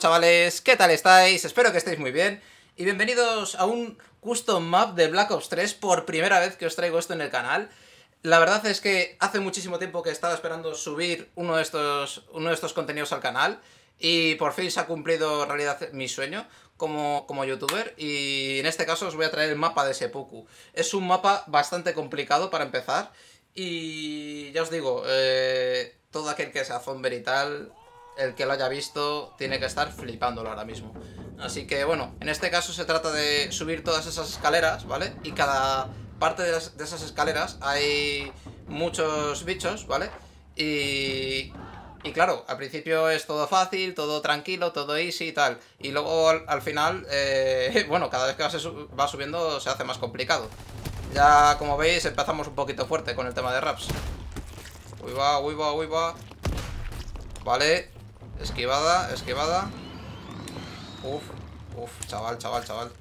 chavales, ¿qué tal estáis? Espero que estéis muy bien y bienvenidos a un custom map de Black Ops 3 por primera vez que os traigo esto en el canal. La verdad es que hace muchísimo tiempo que estaba esperando subir uno de estos, uno de estos contenidos al canal y por fin se ha cumplido en realidad mi sueño como, como youtuber y en este caso os voy a traer el mapa de Seppuku. Es un mapa bastante complicado para empezar y ya os digo, eh, todo aquel que sea Zomber y tal el que lo haya visto tiene que estar flipándolo ahora mismo. Así que bueno, en este caso se trata de subir todas esas escaleras, ¿vale? Y cada parte de, esas escaleras hay muchos bichos, ¿vale? Y, y claro, al principio es todo fácil, todo tranquilo, todo easy y tal. Y luego al, final, eh, bueno, cada vez que va, subiendo se hace más complicado. Ya como veis empezamos un poquito fuerte con el tema de raps. Uy va, uy va, uy va. Vale, Esquivada, esquivada. Uf, uf, chaval, chaval, chaval.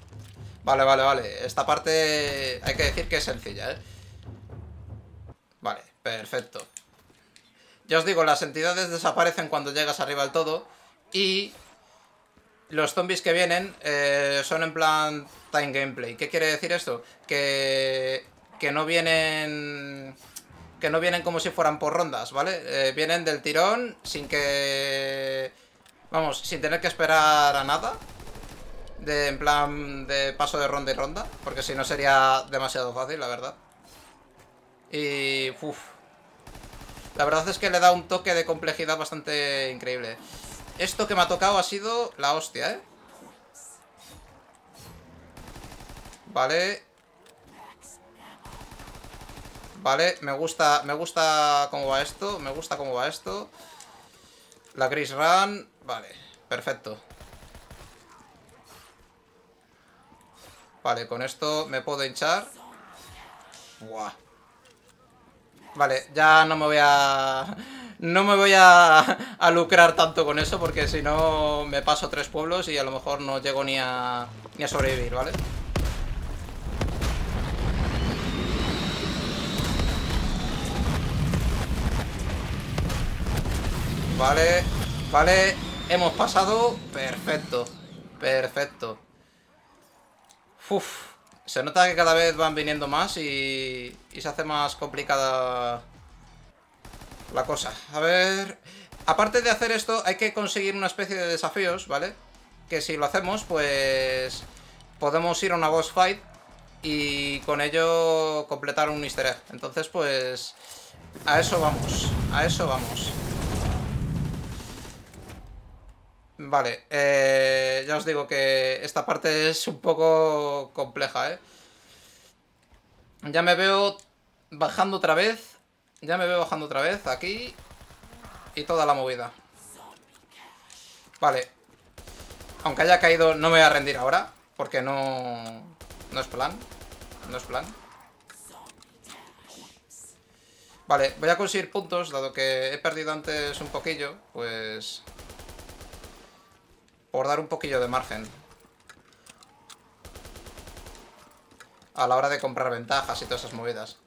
Vale, vale, vale. Esta parte hay que decir que es sencilla, ¿eh? Vale, perfecto. Ya os digo, las entidades desaparecen cuando llegas arriba del todo. Y los zombies que vienen eh, son en plan time gameplay. ¿Qué quiere decir esto? Que, que no vienen que no vienen como si fueran por rondas, ¿vale? Eh, vienen del tirón sin que... Vamos, sin tener que esperar a nada. De, en plan de paso de ronda y ronda. Porque si no sería demasiado fácil, la verdad. Y... Uf. La verdad es que le da un toque de complejidad bastante increíble. Esto que me ha tocado ha sido la hostia, ¿eh? Vale, Vale, me gusta, me gusta cómo va esto, me gusta cómo va esto. La Gris Run, vale, perfecto. Vale, con esto me puedo hinchar. Buah. Vale, ya no me voy a... No me voy a, a lucrar tanto con eso porque si no me paso tres pueblos y a lo mejor no llego ni a, ni a sobrevivir, ¿vale? vale Vale, vale, hemos pasado. Perfecto, perfecto. Uf, se nota que cada vez van viniendo más y, y se hace más complicada la cosa. A ver... Aparte de hacer esto, hay que conseguir una especie de desafíos, ¿vale? Que si lo hacemos, pues... Podemos ir a una boss fight y con ello completar un easter egg. Entonces, pues... A eso vamos, a eso vamos. Vale, eh, ya os digo que esta parte es un poco compleja, ¿eh? Ya me veo bajando otra vez. Ya me veo bajando otra vez aquí. Y toda la movida. Vale. Aunque haya caído, no me voy a rendir ahora. Porque no... No es plan. No es plan. Vale, voy a conseguir puntos, dado que he perdido antes un poquillo, pues por dar un poquillo de margen. A la hora de comprar ventajas y todas esas movidas.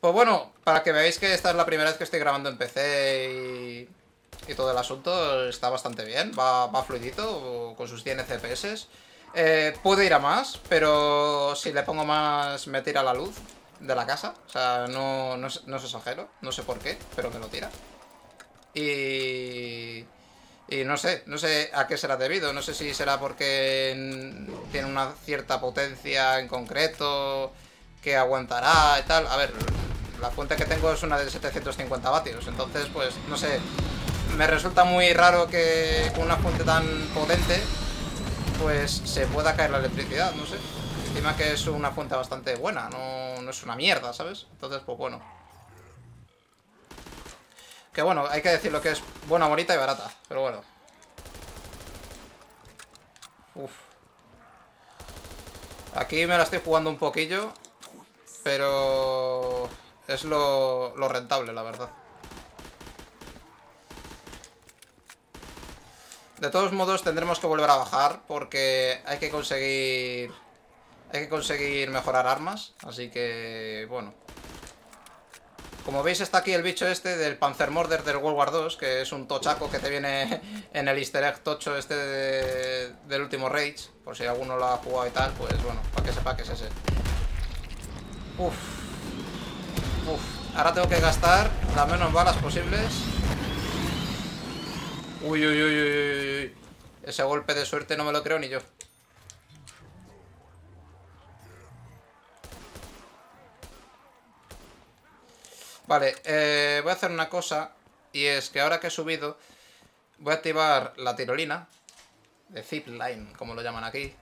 Pues bueno, para que veáis que esta es la primera vez que estoy grabando en PC y, y todo el asunto, está bastante bien. Va, fluidito, con sus 100 FPS. Eh, puede ir a más, pero si le pongo más me tira la luz de la casa. O sea, no, no, no es exagero, no sé por qué, pero me lo tira. Y... Y no sé, no sé a qué será debido. No sé si será porque tiene una cierta potencia en concreto que aguantará y tal. A ver, la fuente que tengo es una de 750 vatios. Entonces, pues, no sé. Me resulta muy raro que con una fuente tan potente pues se pueda caer la electricidad, no sé. Encima que es una fuente bastante buena, no, no es una mierda, ¿sabes? Entonces, pues bueno. Que bueno, hay que decir lo que es buena, bonita y barata. Pero bueno. Uf. Aquí me la estoy jugando un poquillo. Pero... Es lo, lo rentable, la verdad. De todos modos tendremos que volver a bajar porque hay que conseguir... Hay que conseguir mejorar armas, así que... Bueno. Como veis está aquí el bicho este del Panzer Morder del World War 2, que es un tochaco que te viene en el easter egg tocho este del último Rage. Por si alguno lo ha jugado y tal, pues bueno, para que sepa que es ese. Uf. Uf. Ahora tengo que gastar las menos balas posibles. Uy, uy, uy, uy, uy. Ese golpe de suerte no me lo creo ni yo. Vale, eh, voy a hacer una cosa. Y es que ahora que he subido, voy a activar la tirolina. De zipline, como lo llaman aquí.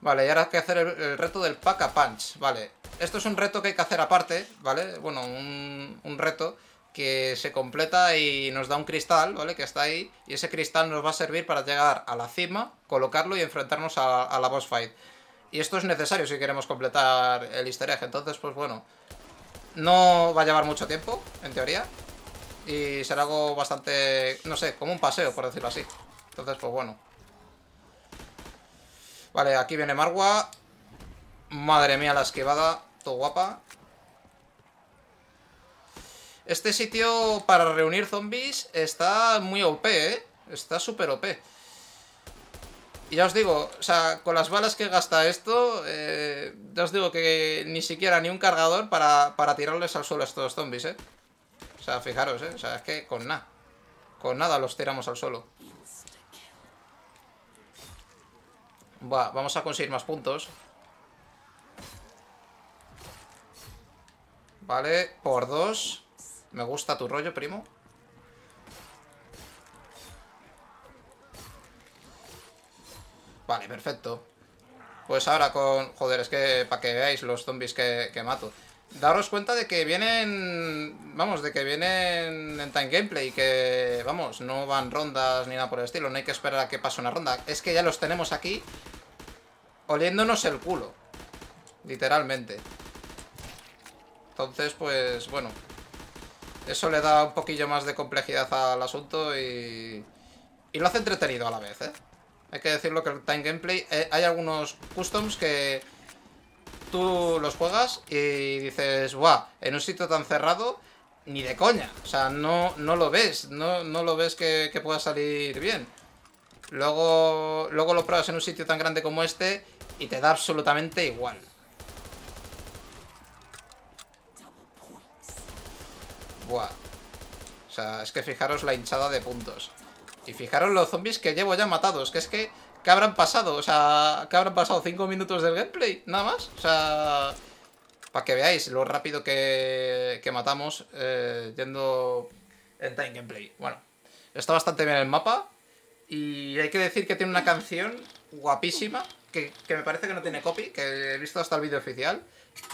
Vale, y ahora hay que hacer el, reto del pack a punch. Vale, esto es un reto que hay que hacer aparte, ¿vale? Bueno, un, reto que se completa y nos da un cristal, ¿vale? Que está ahí. Y ese cristal nos va a servir para llegar a la cima, colocarlo y enfrentarnos a, a la boss fight. Y esto es necesario si queremos completar el easter egg. Entonces, pues bueno, no va a llevar mucho tiempo, en teoría. Y será algo bastante, no sé, como un paseo, por decirlo así. Entonces, pues bueno. Vale, aquí viene Marwa. Madre mía, la esquivada. Todo guapa. Este sitio para reunir zombies está muy OP, ¿eh? Está súper OP. Y ya os digo, o sea, con las balas que gasta esto, eh, ya os digo que ni siquiera ni un cargador para, para tirarles al suelo a estos zombies, ¿eh? O sea, fijaros, ¿eh? O sea, es que con nada. Con nada los tiramos al suelo. Va, vamos a conseguir más puntos. Vale, por dos. Me gusta tu rollo, primo. Vale, perfecto. Pues ahora con... Joder, es que para que veáis los zombies que, mato. Daros cuenta de que vienen... Vamos, de que vienen en time gameplay. Que, vamos, no van rondas ni nada por el estilo. No hay que esperar a que pase una ronda. Es que ya los tenemos aquí oliéndonos el culo. Literalmente. Entonces, pues, bueno. Eso le da un poquillo más de complejidad al asunto y... Y lo hace entretenido a la vez, ¿eh? Hay que decirlo que el time gameplay... Eh, hay algunos customs que tú los juegas y dices, guau, en un sitio tan cerrado, ni de coña. O sea, no, no lo ves, no, no lo ves que, pueda salir bien. Luego, luego lo pruebas en un sitio tan grande como este y te da absolutamente igual. Buah. O sea, es que fijaros la hinchada de puntos. Y fijaros los zombies que llevo ya matados. Que es que... ¿Qué habrán pasado? O sea, ¿qué habrán pasado? ¿Cinco minutos del gameplay? Nada más. O sea... Para que veáis lo rápido que, que matamos eh, yendo en time gameplay. Bueno, está bastante bien el mapa. Y hay que decir que tiene una canción guapísima. Que, me parece que no tiene copy. Que he visto hasta el vídeo oficial.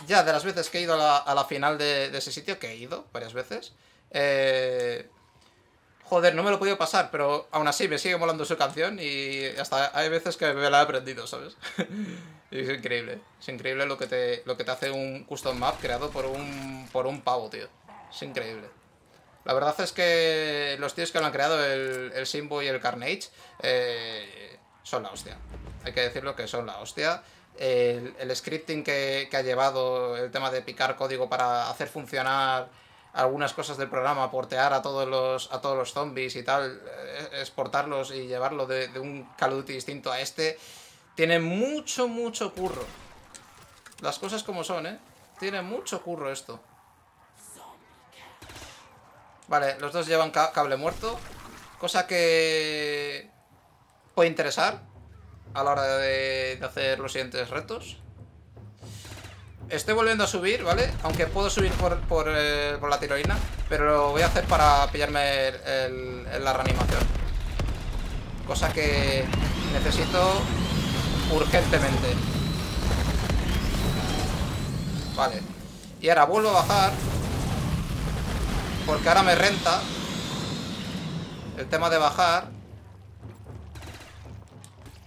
Ya de las veces que he ido a la, final de, de, ese sitio, que he ido varias veces. Eh, Joder, no me lo he podido pasar, pero aún así me sigue molando su canción y hasta hay veces que me la he aprendido, ¿sabes? es increíble. Es increíble lo que te, lo que te hace un custom map creado por un, por un pavo, tío. Es increíble. La verdad es que los tíos que lo han creado, el, el Simbo y el Carnage, eh, son la hostia. Hay que decirlo que son la hostia. El, el scripting que, que ha llevado, el tema de picar código para hacer funcionar algunas cosas del programa, portear a todos los, a todos los zombies y tal, eh, exportarlos y llevarlo de, un Call distinto a este, tiene mucho, mucho curro. Las cosas como son, ¿eh? Tiene mucho curro esto. Vale, los dos llevan cable muerto. Cosa que puede interesar a la hora de hacer los siguientes retos. Estoy volviendo a subir, ¿vale? Aunque puedo subir por, por, eh, la tiroína Pero lo voy a hacer para pillarme la reanimación. Cosa que necesito urgentemente. Vale. Y ahora vuelvo a bajar Porque ahora me renta El tema de bajar.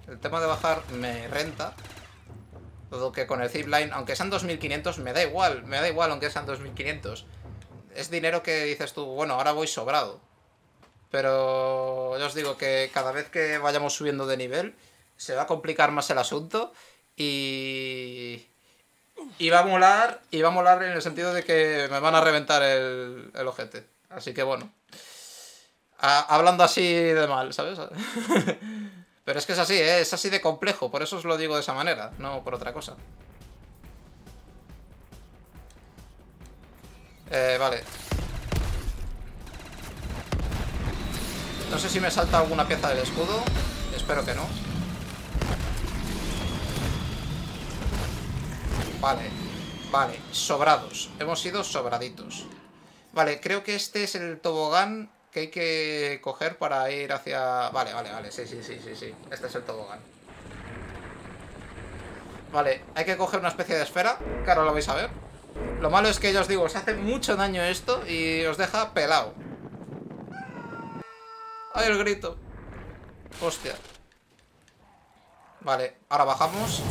El tema de bajar me renta todo que con el zipline, aunque sean 2500, me da igual, me da igual aunque sean 2500. Es dinero que dices tú, bueno, ahora voy sobrado. Pero ya os digo que cada vez que vayamos subiendo de nivel, se va a complicar más el asunto y... Y va a molar, y va a molar en el sentido de que me van a reventar el, el ojete. Así que bueno. hablando así de mal, ¿sabes? Pero es que es así, ¿eh? es así de complejo, por eso os lo digo de esa manera, no por otra cosa. Eh, vale. No sé si me salta alguna pieza del escudo. Espero que no. Vale. Vale, sobrados. Hemos sido sobraditos. Vale, creo que este es el tobogán que hay que coger para ir hacia... Vale, vale, vale. Sí, sí, sí, sí, sí. Este es el tobogán. Vale, hay que coger una especie de esfera. Claro, lo vais a ver. Lo malo es que ya os digo, os hace mucho daño esto y os deja pelado. ¡Ay, el grito! Hostia. Vale, ahora bajamos.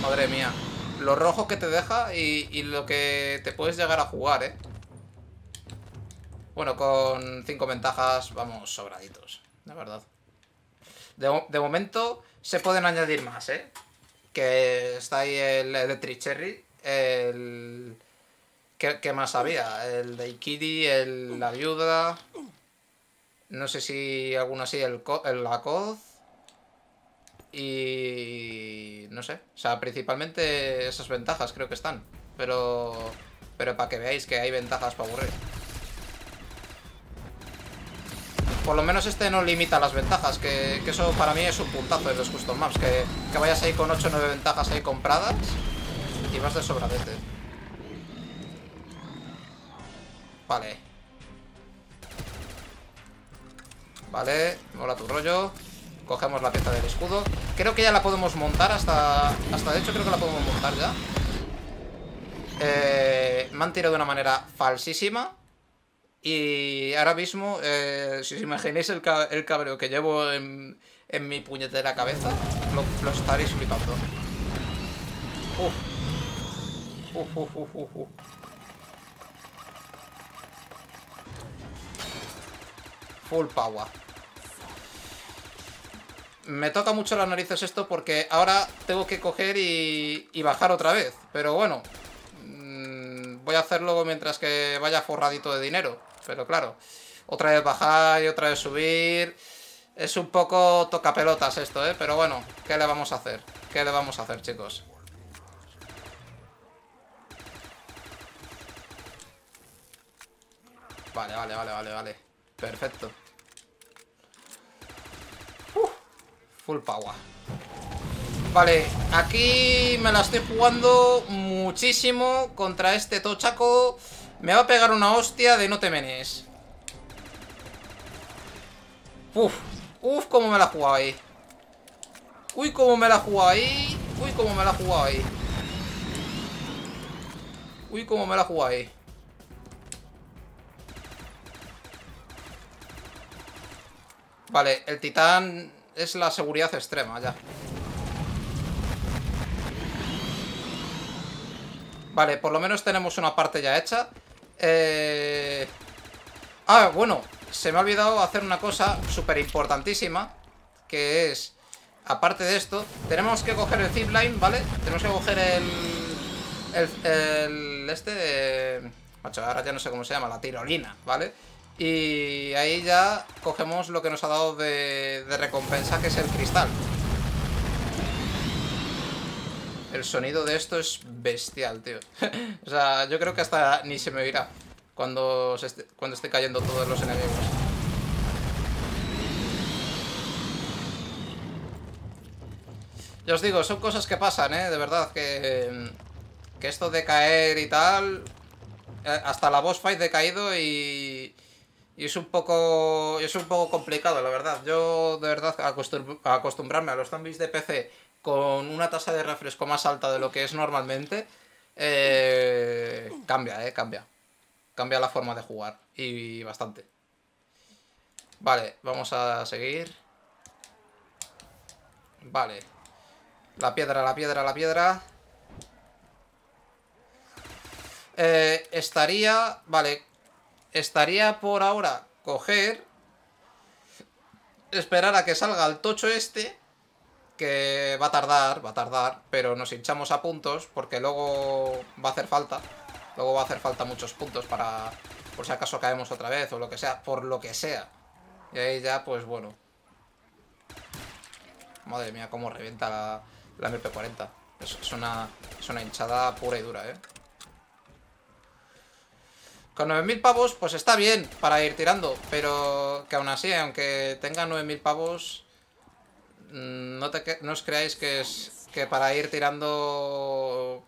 Madre mía. Lo rojo que te deja y, lo que te puedes llegar a jugar, ¿eh? Bueno, con cinco ventajas vamos sobraditos, de verdad. De, de momento se pueden añadir más, ¿eh? Que está ahí el Electric Cherry, el... ¿Qué, más había? El de Ikiri, el, la viuda... No sé si alguno así, el, el la Coz... Y... no sé. O sea, principalmente esas ventajas creo que están. Pero... Pero para que veáis que hay ventajas para aburrir. Por lo menos este no limita las ventajas, que, eso para mí es un puntazo de los custom maps. Que, vayas ahí con 8 o 9 ventajas ahí compradas y vas de sobradete. Vale. Vale, mola tu rollo. Cogemos la pieza del escudo. Creo que ya la podemos montar hasta... Hasta de hecho creo que la podemos montar ya. Eh, me han tirado de una manera falsísima. Y ahora mismo, eh, si os imagináis el, cabreo que llevo en, en mi puñetera cabeza, lo, estaréis flipando. Uf, uf, Full power. Me toca mucho las narices esto porque ahora tengo que coger y, y bajar otra vez. Pero bueno, mm, voy a hacerlo mientras que vaya forradito de dinero. Pero claro, otra vez bajar y otra vez subir. Es un poco tocapelotas esto, ¿eh? Pero bueno, ¿qué le vamos a hacer? ¿Qué le vamos a hacer, chicos? Vale, vale, vale, vale, vale. Perfecto. full power. Vale, aquí me la estoy jugando muchísimo contra este tochaco me va a pegar una hostia de no te menes. Uf, uf, cómo me la jugado ahí. Uy, cómo me la jugado ahí. Uy, cómo me la jugado ahí. Uy, cómo me la jugado ahí. Vale, el titán es la seguridad extrema ya. Vale, por lo menos tenemos una parte ya hecha. Eh... Ah, bueno, se me ha olvidado hacer una cosa súper importantísima, que es, aparte de esto, tenemos que coger el zipline, ¿vale? Tenemos que coger el... El, este... macho, ahora ya no sé cómo se llama, la tirolina, ¿vale? Y ahí ya cogemos lo que nos ha dado de, de recompensa, que es el cristal. El sonido de esto es bestial, tío. o sea, yo creo que hasta ni se me oirá cuando, esté, cuando esté cayendo todos los enemigos. Ya os digo, son cosas que pasan, ¿eh? De verdad, que, que esto de caer y tal... Eh, hasta la boss fight he caído y... Y es un poco es un poco complicado, la verdad. Yo, de verdad, acostumbrarme a los zombies de PC con una tasa de refresco más alta de lo que es normalmente, eh, cambia, eh, cambia. Cambia la forma de jugar. Y bastante. Vale, vamos a seguir. Vale. La piedra, la piedra, la piedra. Eh, estaría... Vale. Estaría por ahora coger... Esperar a que salga el tocho este que va a tardar, va a tardar, pero nos hinchamos a puntos porque luego va a hacer falta. Luego va a hacer falta muchos puntos para, por si acaso caemos otra vez o lo que sea, por lo que sea. Y ahí ya, pues bueno. Madre mía, cómo revienta la, la MP40. Es, una, es una hinchada pura y dura, ¿eh? Con 9.000 pavos, pues está bien para ir tirando. Pero que aún así, aunque tenga 9.000 pavos... Mm, no, te, no os creáis que es que para ir tirando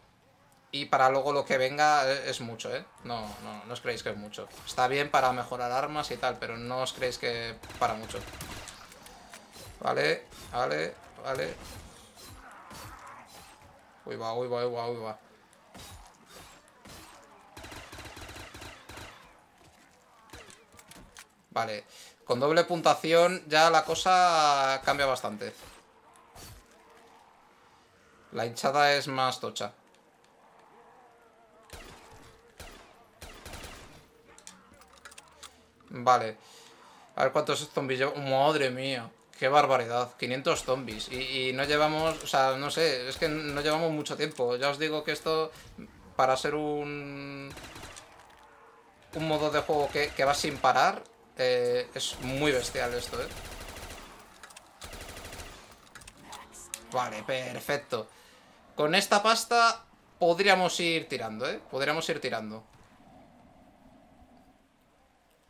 y para luego lo que venga e, es mucho, ¿eh? No, no, no os creéis que es mucho. Está bien para mejorar armas y tal, pero no os creéis que para mucho. Vale, vale, vale. Uy, va, uy, va, uy, va, uy, va. Vale, con doble puntuación ya la cosa cambia bastante. La hinchada es más tocha. Vale. A ver cuántos zombies llevo. Madre mía. Qué barbaridad. 500 zombies. Y, no llevamos... O sea, no sé. Es que no llevamos mucho tiempo. Ya os digo que esto... Para ser un... Un modo de juego que, que va sin parar. Eh, es muy bestial esto, ¿eh? Vale, perfecto. Con esta pasta podríamos ir tirando, ¿eh? Podríamos ir tirando.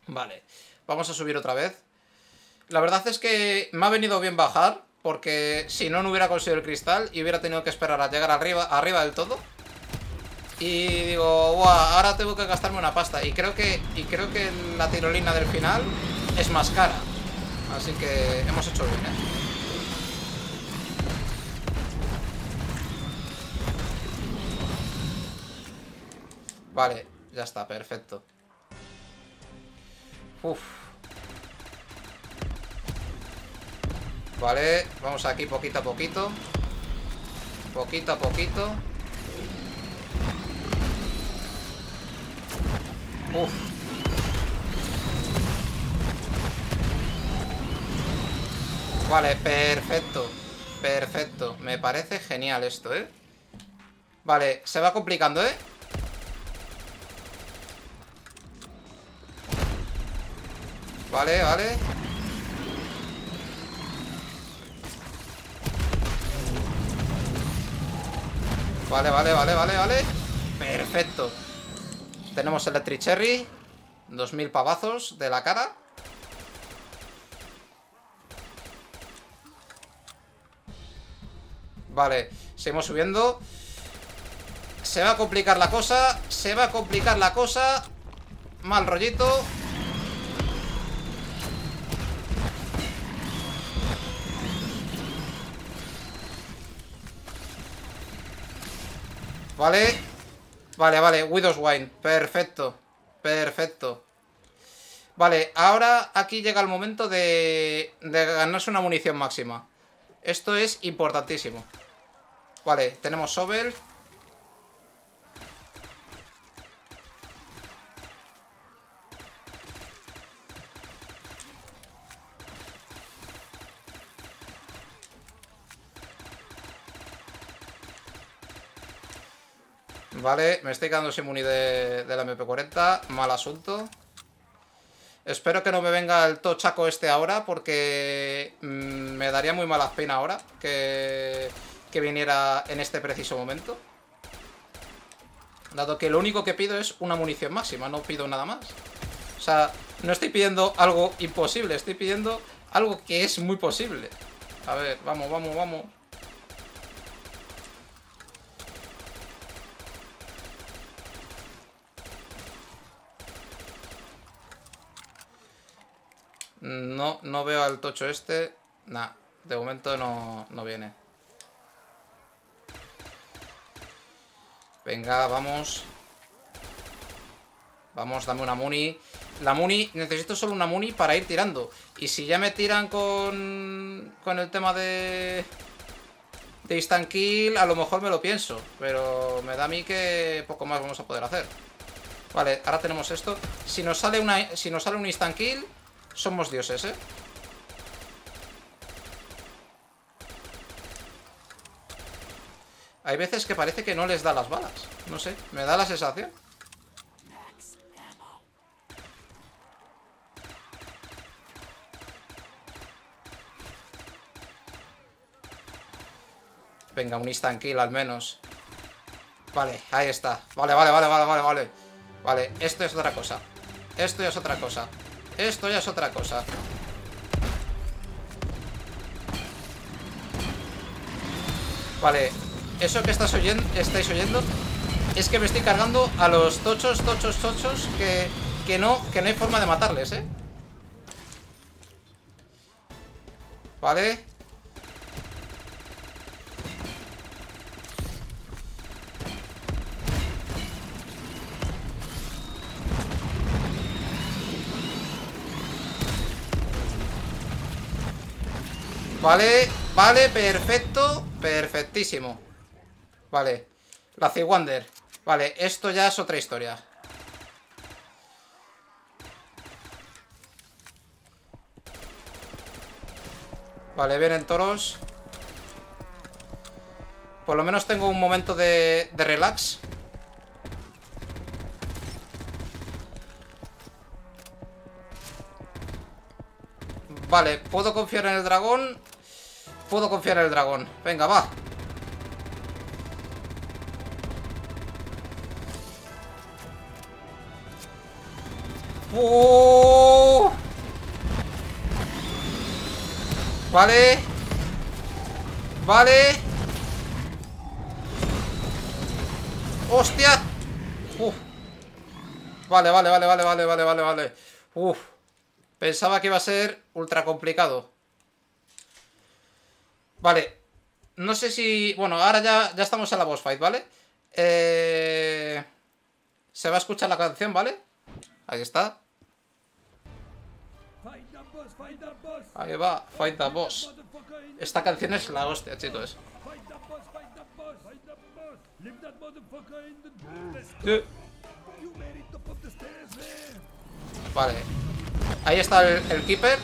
Vale, vamos a subir otra vez. La verdad es que me ha venido bien bajar, porque si no, no hubiera conseguido el cristal y hubiera tenido que esperar a llegar arriba, arriba del todo. Y digo, Buah, ahora tengo que gastarme una pasta. Y creo que, y creo que la tirolina del final es más cara. Así que hemos hecho bien, ¿eh? Vale, ya está, perfecto. Uf. Vale, vamos aquí poquito a poquito. Poquito a poquito. Uf. Vale, perfecto. Perfecto. Me parece genial esto, ¿eh? Vale, se va complicando, ¿eh? Vale, vale. Vale, vale, vale, vale, vale. Perfecto. Tenemos el Cherry. 2000 pavazos de la cara. Vale, seguimos subiendo. Se va a complicar la cosa. Se va a complicar la cosa. Mal rollito. Vale Vale, vale, Widow's Wine. Perfecto, perfecto. Vale, ahora aquí llega el momento de, ganarse una munición máxima. Esto es importantísimo. Vale, tenemos Sobel Vale, me estoy quedando sin muni de, la MP40. Mal asunto. Espero que no me venga el tochaco este ahora, porque mm, me daría muy mala pena ahora que, que viniera en este preciso momento. Dado que lo único que pido es una munición máxima, no pido nada más. O sea, no estoy pidiendo algo imposible, estoy pidiendo algo que es muy posible. A ver, vamos, vamos, vamos. No, no veo al tocho este. Nah, de momento no, no viene. Venga, vamos. Vamos, dame una muni. La muni, necesito solo una muni para ir tirando. Y si ya me tiran con, con el tema de... De instant kill, a lo mejor me lo pienso. Pero me da a mí que poco más vamos a poder hacer. Vale, ahora tenemos esto. Si nos sale, una, si nos sale un instant kill, somos dioses, ¿eh? Hay veces que parece que no les da las balas. No sé, me da la sensación. Venga, un instant kill al menos. Vale, ahí está. Vale, vale, vale, vale, vale, vale. Vale, esto es otra cosa. Esto es otra cosa. Esto ya es otra cosa. Vale, eso que estás oyendo, estáis oyendo es que me estoy cargando a los tochos, tochos, tochos que, que no, que no hay forma de matarles, ¿eh? Vale. Vale, vale, perfecto Perfectísimo. Vale, la Wander Vale, esto ya es otra historia. Vale, vienen toros. Por lo menos tengo un momento de, de relax. Vale, puedo confiar en el dragón Puedo confiar en el dragón. Venga, va. ¡Oh! Vale. Vale. ¡Hostia! Uf. Vale, vale, vale, vale, vale, vale, vale, vale. Uf. Pensaba que iba a ser ultra complicado. Vale. No sé si... Bueno, ahora ya, ya estamos en la boss fight, ¿vale? Eh... Se va a escuchar la canción, ¿vale? Ahí está. Ahí va, fight the boss. Esta canción es la hostia, chicos. Vale. Ahí está el, el Keeper.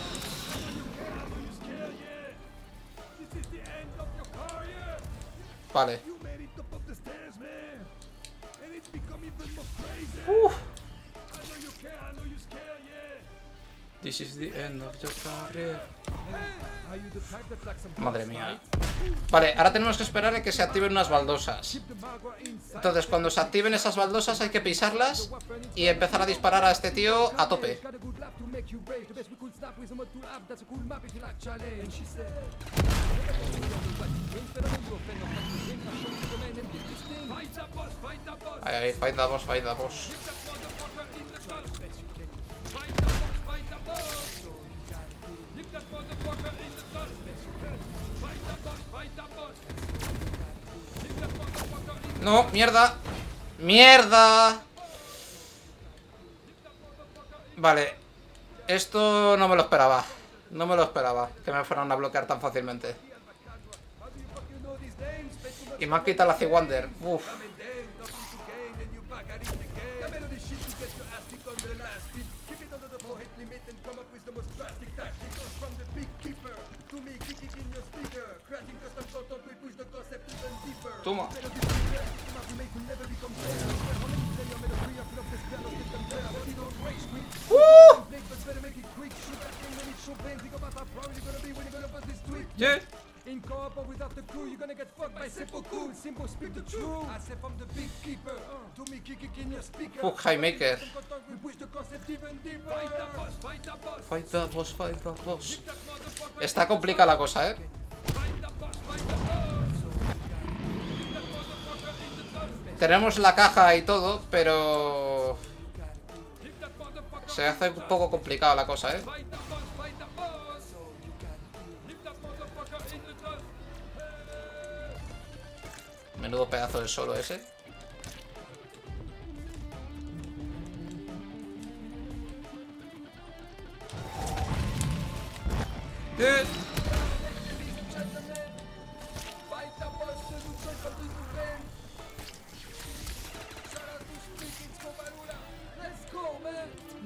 Vale. Uf. This is the end of your career. Madre mía. Vale, ahora tenemos que esperar a que se activen unas baldosas. Entonces, cuando se activen esas baldosas hay que pisarlas y empezar a disparar a este tío a tope. Ahí, ahí, fight the boss, fight the boss. No, mierda. ¡Mierda! Vale. Esto no me lo esperaba. No me lo esperaba. Que me fueran a bloquear tan fácilmente. Y me han quitado la C-Wander. Uf. Toma. ¡Uh! Yeah. In co-op or without the crew, you're gonna get fucked by simple cool. Simple speak the truth. I said from the big keeper. To me, kick it in your speaker. Fuck Highmaker. We push the concept even deeper. Fight the boss, fight the boss. Fight the boss, fight the boss. Está complicada la cosa, eh. Tenemos la caja y todo, pero... Se hace un poco complicada la cosa, ¿eh? Menudo pedazo de solo ese.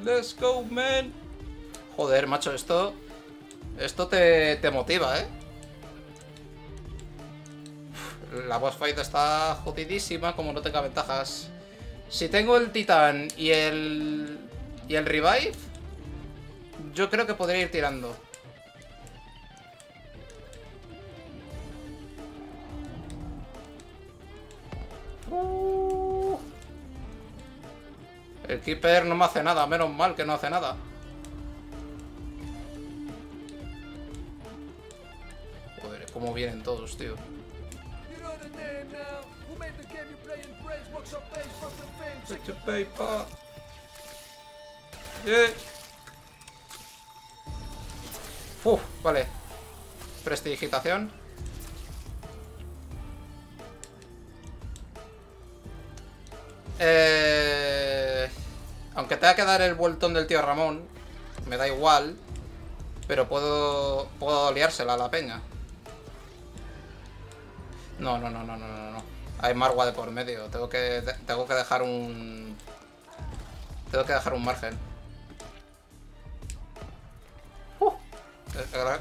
Let's go, man. Joder, macho, esto... Esto te, te motiva, ¿eh? La boss fight está jodidísima como no tenga ventajas. Si tengo el titán y el... Y el revive... Yo creo que podría ir tirando. Uh. El Keeper no me hace nada, menos mal que no hace nada. Joder, cómo vienen todos, tío. Uf, vale. Prestigitación. Eh... Tenga que dar el vueltón del tío Ramón, me da igual, pero puedo, puedo liársela a la peña. No, no, no, no, no, no, no. Hay margua de por medio. Tengo que, tengo que dejar un... Tengo que dejar un margen. Uh,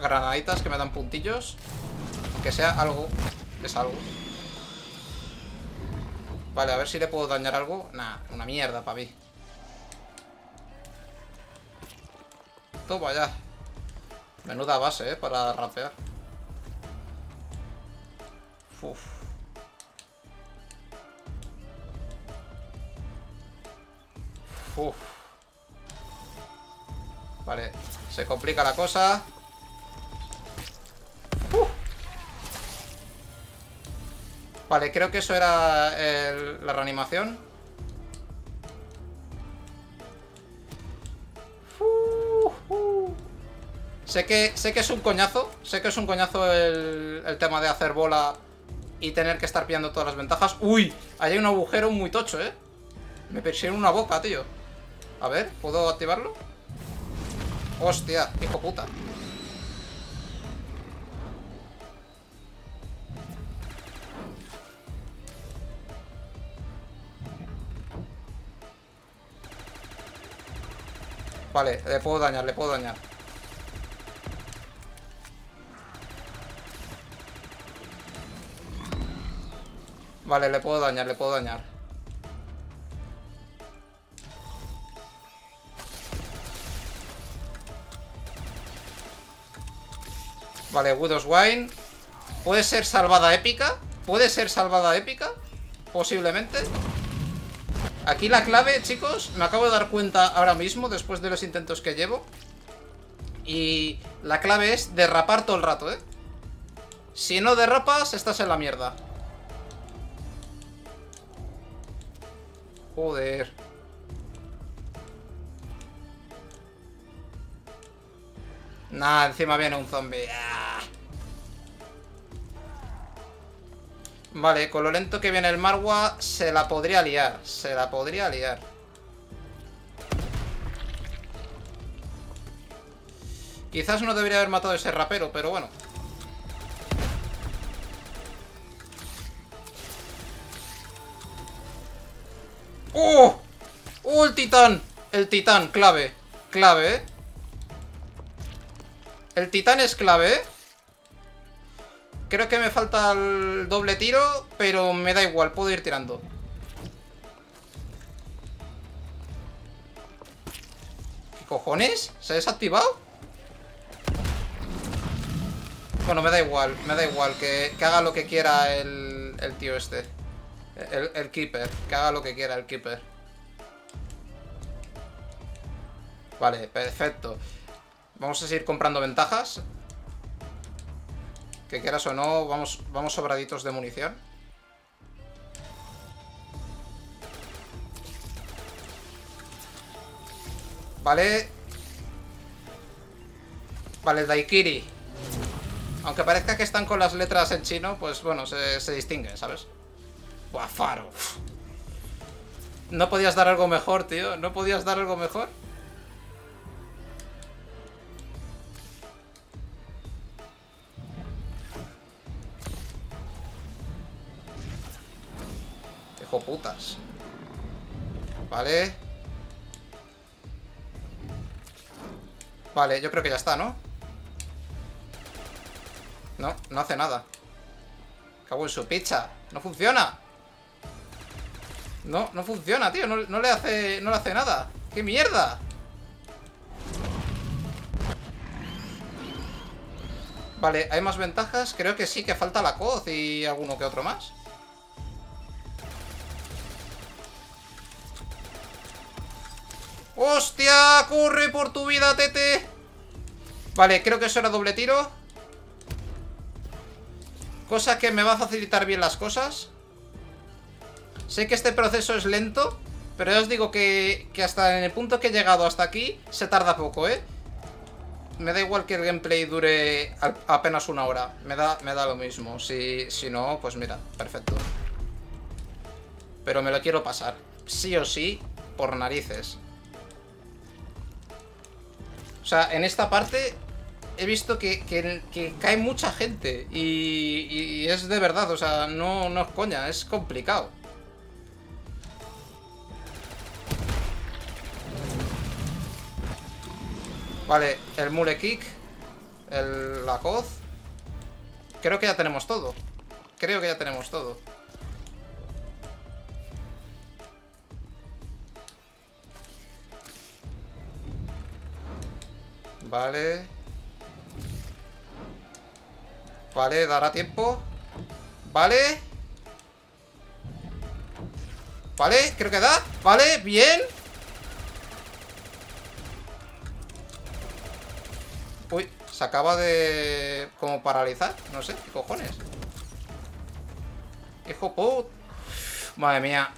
granaditas que me dan puntillos. Aunque sea algo. Es algo. Vale, a ver si le puedo dañar algo. Nah, una mierda para mí. Toma ya. Menuda base, ¿eh? Para rapear. Uf. Uf. Vale, se complica la cosa. Vale, creo que eso era la reanimación. Sé que, sé que es un coñazo. Sé que es un coñazo el, el tema de hacer bola y tener que estar pillando todas las ventajas. ¡Uy! Ahí hay un agujero muy tocho, ¿eh? Me persiguieron una boca, tío. A ver, ¿puedo activarlo? Hostia, hijo puta. Vale, le puedo dañar, le puedo dañar. Vale, le puedo dañar, le puedo dañar. Vale, Widow's Wine. ¿Puede ser salvada épica? ¿Puede ser salvada épica? Posiblemente. Aquí la clave, chicos, me acabo de dar cuenta ahora mismo, después de los intentos que llevo. Y la clave es derrapar todo el rato, ¿eh? Si no derrapas, estás en la mierda. Joder. Nah, encima viene un zombie. Ah. Vale, con lo lento que viene el Marwa se la podría liar. Se la podría liar. Quizás no debería haber matado a ese rapero, pero bueno. ¡Oh! ¡Oh, el titán! El titán, clave. Clave. El titán es clave. Creo que me falta el doble tiro, pero me da igual, puedo ir tirando. ¿Qué cojones? ¿Se ha desactivado? Bueno, me da igual, me da igual, que, haga lo que quiera el, el tío este. El, Keeper, que haga lo que quiera el Keeper. Vale, perfecto. Vamos a seguir comprando ventajas. Que quieras o no, vamos, vamos sobraditos de munición. Vale. Vale, Daikiri. Aunque parezca que están con las letras en chino, pues bueno, se, se distinguen, ¿sabes? Buah, faro. No podías dar algo mejor, tío. ¿No podías dar algo mejor? putas. Vale. Vale, yo creo que ya está, ¿no? No, no hace nada. Cago en su picha. No funciona. No, no funciona, tío. No, le hace. No le hace nada. ¡Qué mierda! Vale, ¿hay más ventajas? Creo que sí, que falta la coz y alguno que otro más. ¡Hostia! ¡Corre por tu vida, tete! Vale, creo que eso era doble tiro. Cosa que me va a facilitar bien las cosas. Sé que este proceso es lento, pero ya os digo que, que hasta en el punto que he llegado hasta aquí se tarda poco, ¿eh? Me da igual que el gameplay dure apenas una hora. Me da, me da lo mismo. Si, si no, pues mira, perfecto. Pero me lo quiero pasar. Sí o sí, por narices. O sea, en esta parte he visto que, cae mucha gente. Y, es de verdad, o sea, no, no es coña, es complicado. Vale, el mule kick. El, la coz. Creo que ya tenemos todo. Creo que ya tenemos todo. Vale. Vale, dará tiempo. Vale. Vale, creo que da. Vale, bien. Se acaba de... Como paralizar. No sé, ¿qué cojones? Hijo put. Madre mía.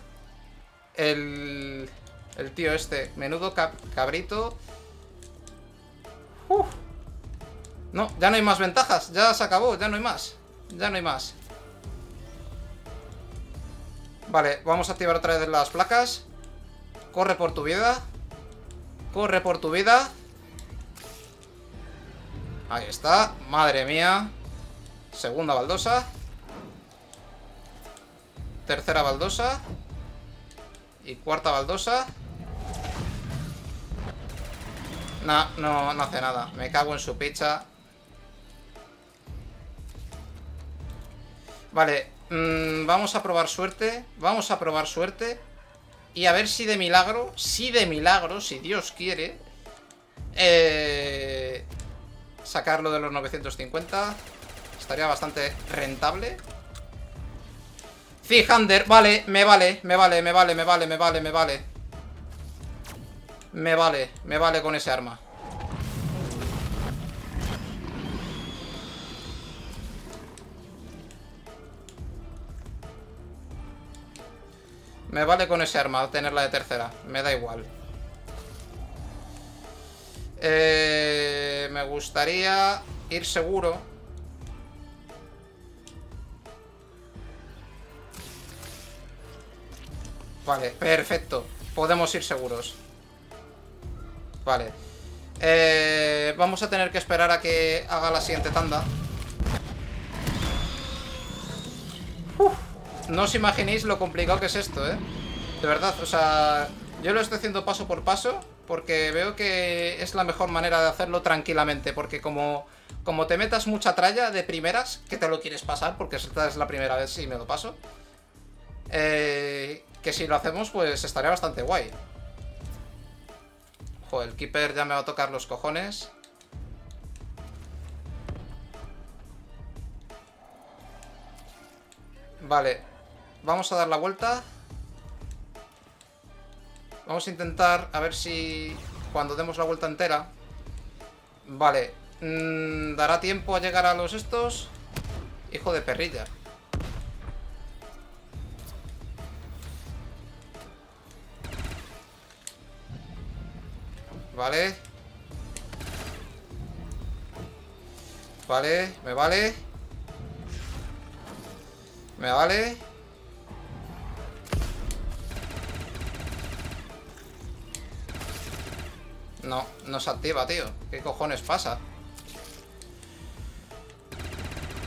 El... El tío este. Menudo cabrito. No, ya no hay más ventajas. Ya se acabó, ya no hay más. Ya no hay más. Vale, vamos a activar otra vez las placas. Corre por tu vida. Corre por tu vida. Ahí está. Madre mía. Segunda baldosa. Tercera baldosa. Y cuarta baldosa. No, no, no hace nada. Me cago en su picha. Vale, mm, vamos a probar suerte. Vamos a probar suerte. Y a ver si de milagro, si de milagro, si Dios quiere, eh, sacarlo de los 950. Estaría bastante rentable. Fijander, vale, me vale, me vale, me vale, me vale, me vale, me vale. Me vale, me vale con ese arma. Me vale con ese arma tenerla de tercera. Me da igual. Eh, me gustaría ir seguro. Vale, perfecto. Podemos ir seguros. Vale. Eh, vamos a tener que esperar a que haga la siguiente tanda. no os imaginéis lo complicado que es esto, ¿eh? De verdad, o sea... Yo lo estoy haciendo paso por paso porque veo que es la mejor manera de hacerlo tranquilamente. Porque como, como te metas mucha tralla de primeras, que te lo quieres pasar, porque esta es la primera vez si me lo paso, eh, que si lo hacemos, pues estaría bastante guay el keeper ya me va a tocar los cojones. Vale. Vamos a dar la vuelta. Vamos a intentar a ver si cuando demos la vuelta entera... Vale. Mm, ¿Dará tiempo a llegar a los estos? Hijo de perrilla. Vale. Vale, me vale. Me vale. No, no se activa, tío. ¿Qué cojones pasa?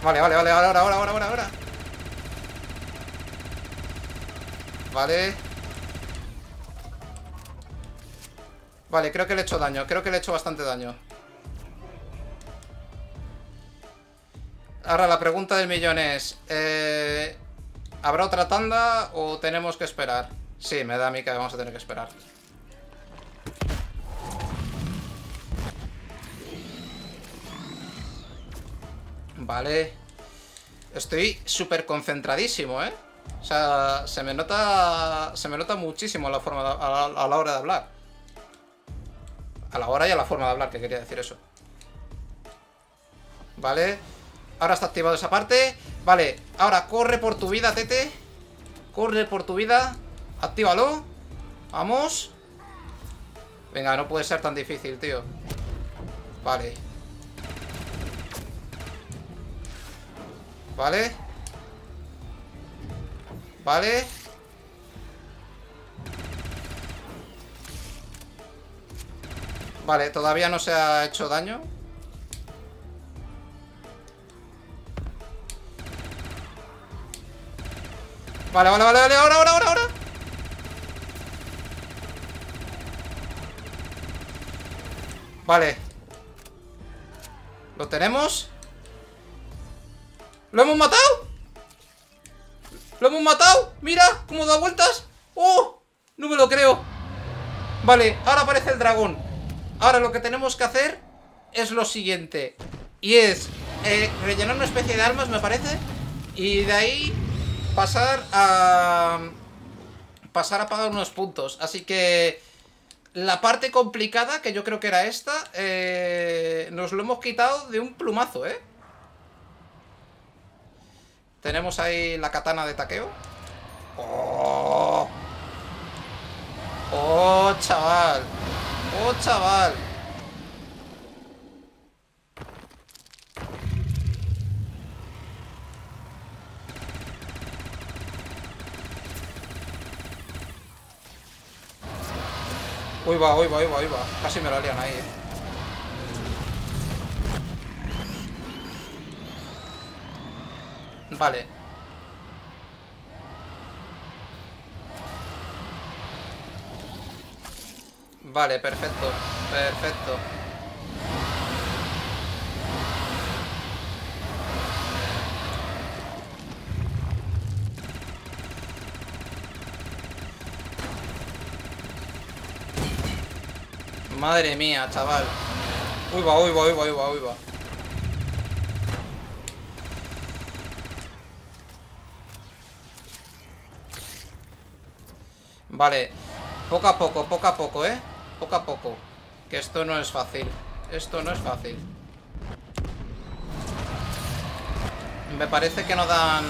Vale, vale, vale, ahora, ahora, ahora, ahora, ahora. Vale. Vale, creo que le he hecho daño. Creo que le he hecho bastante daño. Ahora la pregunta del millón es... eh, ¿Habrá otra tanda o tenemos que esperar? Sí, me da a mí que vamos a tener que esperar. Vale. Estoy súper concentradísimo, ¿eh? O sea, se me nota. Se me nota muchísimo la forma a, la, a la hora de hablar. A la hora y a la forma de hablar, que quería decir eso. Vale. Ahora está activado esa parte. Vale, ahora corre por tu vida, Tete. Corre por tu vida. Actívalo. Vamos. Venga, no puede ser tan difícil, tío. Vale. Vale. Vale. Vale, todavía no se ha hecho daño. Vale, vale, vale, vale, ahora, ahora, ahora, ahora. Vale. ¿Lo tenemos? ¿Lo hemos matado? ¿Lo hemos matado? Mira, cómo da vueltas. ¡Oh! No me lo creo. Vale, ahora aparece el dragón. Ahora lo que tenemos que hacer es lo siguiente. Y es eh, rellenar una especie de almas, me parece. Y de ahí pasar a... Pasar a pagar unos puntos. Así que... La parte complicada, que yo creo que era esta, eh, nos lo hemos quitado de un plumazo, ¿eh? Tenemos ahí la katana de taqueo. ¡Oh! ¡Oh, chaval! ¡Oh, chaval! Uy, va, uy, va, uy, va, va. Casi me lo lían ahí, eh. Vale. Vale, perfecto. Perfecto. Madre mía, chaval. Uy, va, uy, va, uy. Vale, poco a poco, poco a poco, ¿eh? Poco a poco. Que esto no es fácil. Esto no es fácil. Me parece que no dan...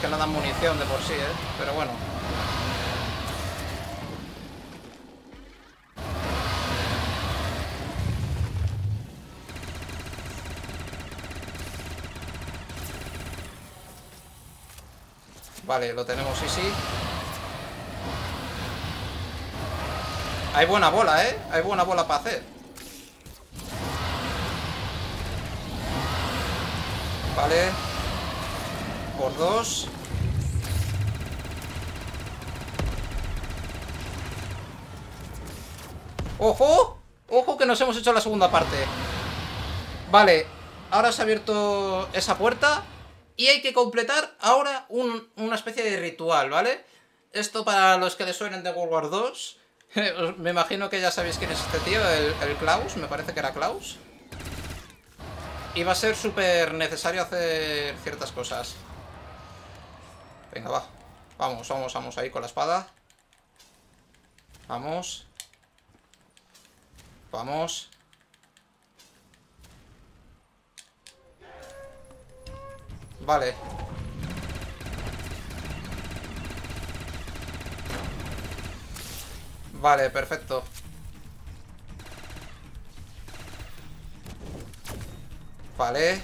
Que no dan munición de por sí, ¿eh? Pero bueno. Vale, lo tenemos easy. Hay buena bola, ¿eh? Hay buena bola para hacer. Vale. Por dos. ¡Ojo! ¡Ojo que nos hemos hecho la segunda parte! Vale, ahora se ha abierto esa puerta y hay que completar ahora un- una especie de ritual, ¿vale? Esto para los que les suenen de World War 2 Me imagino que ya sabéis quién es este tío, el, Klaus, me parece que era Klaus. Y va a ser súper necesario hacer ciertas cosas. Venga, va. Vamos, vamos, vamos ahí con la espada. Vamos. Vamos. Vale. Vale, perfecto. Vale.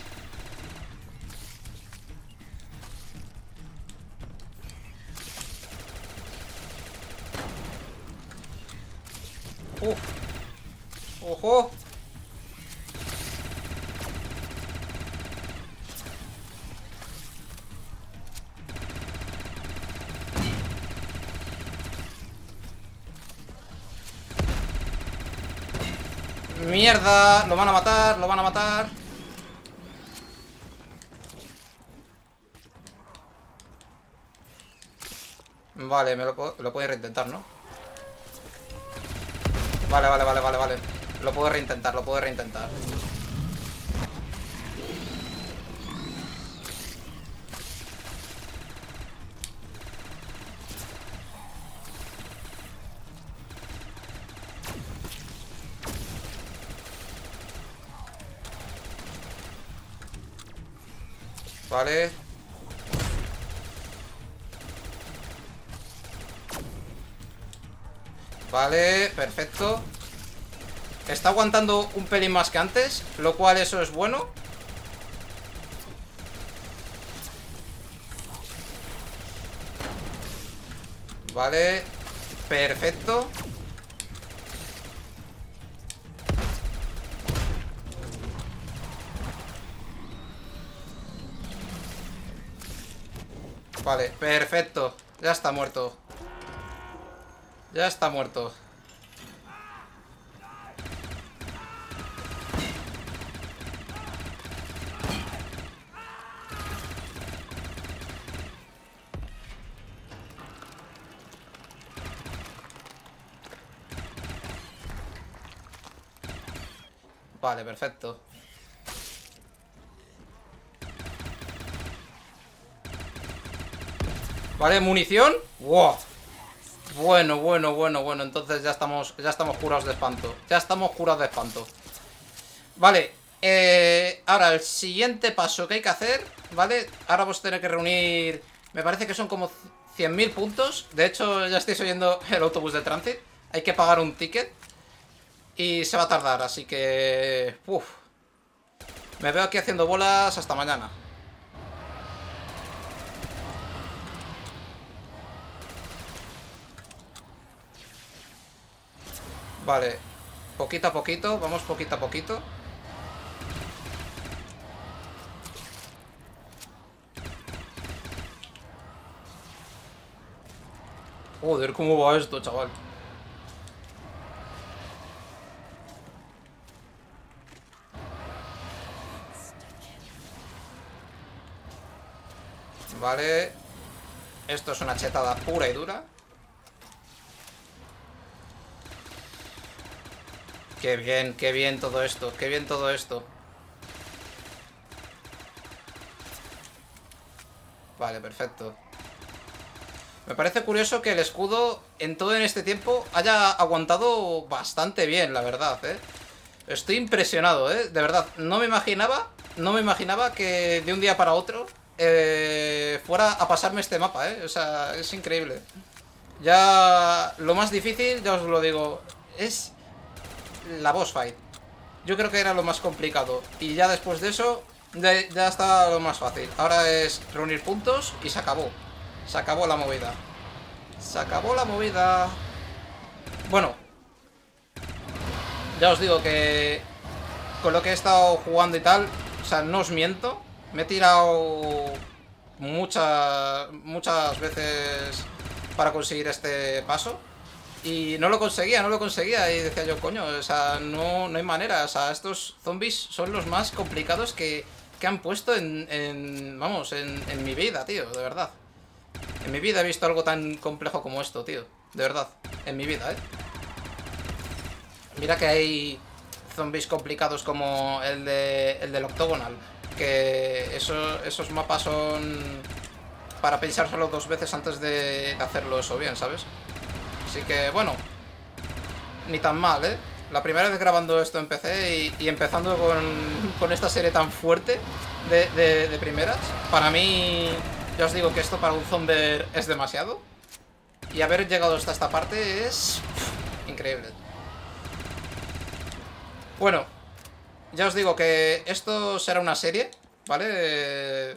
Uf. Ojo. Mierda, lo van a matar, lo van a matar. Vale, me lo, lo puedo reintentar, ¿no? Vale, vale, vale, vale, vale. Lo puedo reintentar, lo puedo reintentar. Vale. Vale, perfecto. Está aguantando un pelín más que antes, lo cual eso es bueno. Vale, perfecto. Vale, perfecto. Ya está muerto. Ya está muerto. Vale, perfecto. Vale, munición. ¡Wow! Bueno, bueno, bueno, bueno. Entonces ya estamos, ya estamos curados de espanto. Ya estamos curados de espanto. Vale. Eh, ahora, el siguiente paso que hay que hacer, ¿vale? Ahora vamos a tener que reunir... Me parece que son como 100.000 puntos. De hecho, ya estáis oyendo el autobús de transit. Hay que pagar un ticket. Y se va a tardar, así que... Uf. Me veo aquí haciendo bolas hasta mañana. Vale, poquito a poquito, vamos poquito a poquito. Joder, ¿cómo va esto, chaval? Vale. Esto es una chetada pura y dura. Qué bien, qué bien todo esto, qué bien todo esto. Vale, perfecto. Me parece curioso que el escudo en todo en este tiempo haya aguantado bastante bien, la verdad, ¿eh? Estoy impresionado, ¿eh? De verdad, no me imaginaba, no me imaginaba que de un día para otro eh, fuera a pasarme este mapa, ¿eh? O sea, es increíble. Ya lo más difícil, ya os lo digo, es la boss fight. Yo creo que era lo más complicado. Y ya después de eso, ya, está lo más fácil. Ahora es reunir puntos y se acabó. Se acabó la movida. Se acabó la movida. Bueno. Ya os digo que con lo que he estado jugando y tal, o sea, no os miento. Me he tirado muchas, muchas veces para conseguir este paso. Y no lo conseguía, no lo conseguía. Y decía yo, coño, o sea, no, no hay manera. O sea, estos zombies son los más complicados que, que han puesto en, en vamos, en, en, mi vida, tío, de verdad. En mi vida he visto algo tan complejo como esto, tío. De verdad, en mi vida, ¿eh? Mira que hay zombies complicados como el, de, el del Octogonal. Que eso, esos mapas son para pensárselo dos veces antes de hacerlo eso bien, ¿sabes? Así que, bueno, ni tan mal, ¿eh? La primera vez grabando esto empecé y, empezando con, esta serie tan fuerte de, primeras. Para mí, ya os digo que esto para un zomber es demasiado. Y haber llegado hasta esta parte es increíble. Bueno, ya os digo que esto será una serie, ¿vale?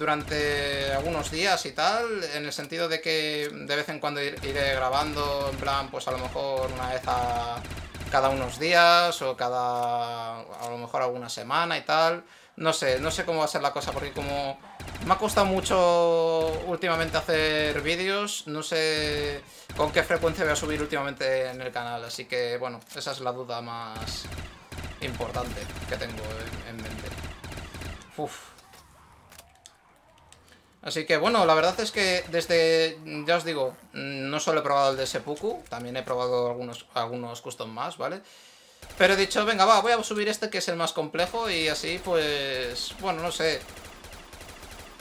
Durante algunos días y tal, en el sentido de que de vez en cuando iré grabando, en plan, pues a lo mejor una vez a cada unos días o cada, a lo mejor alguna semana y tal. No sé, no sé cómo va a ser la cosa porque como me ha costado mucho últimamente hacer vídeos, no sé con qué frecuencia voy a subir últimamente en el canal, así que bueno, esa es la duda más importante que tengo en mente. Uf. Así que bueno, la verdad es que desde, ya os digo, no solo he probado el de Seppuku, también he probado algunos, algunos custom más, ¿vale? Pero he dicho, venga, va, voy a subir este que es el más complejo y así pues, bueno, no sé.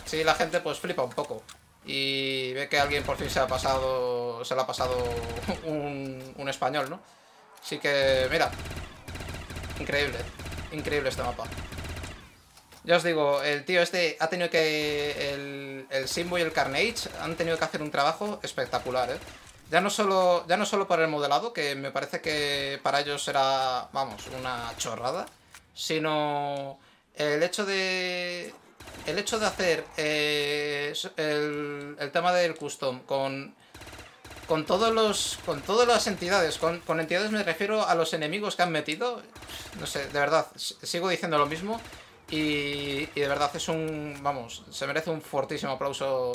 Sí, la gente pues flipa un poco. Y ve que alguien por fin se ha pasado, se le ha pasado un, un español, ¿no? Así que, mira, increíble, increíble este mapa. Ya os digo, el tío este ha tenido que... El, el Simbo y el Carnage han tenido que hacer un trabajo espectacular, ¿eh? Ya no, solo, ya no solo por el modelado, que me parece que para ellos era, vamos, una chorrada, sino el hecho de... El hecho de hacer eh, el, el tema del custom con con todos los. con todas las entidades. Con, con, entidades me refiero a los enemigos que han metido. No sé, de verdad, sigo diciendo lo mismo. Y, de verdad es un... Vamos, se merece un fortísimo aplauso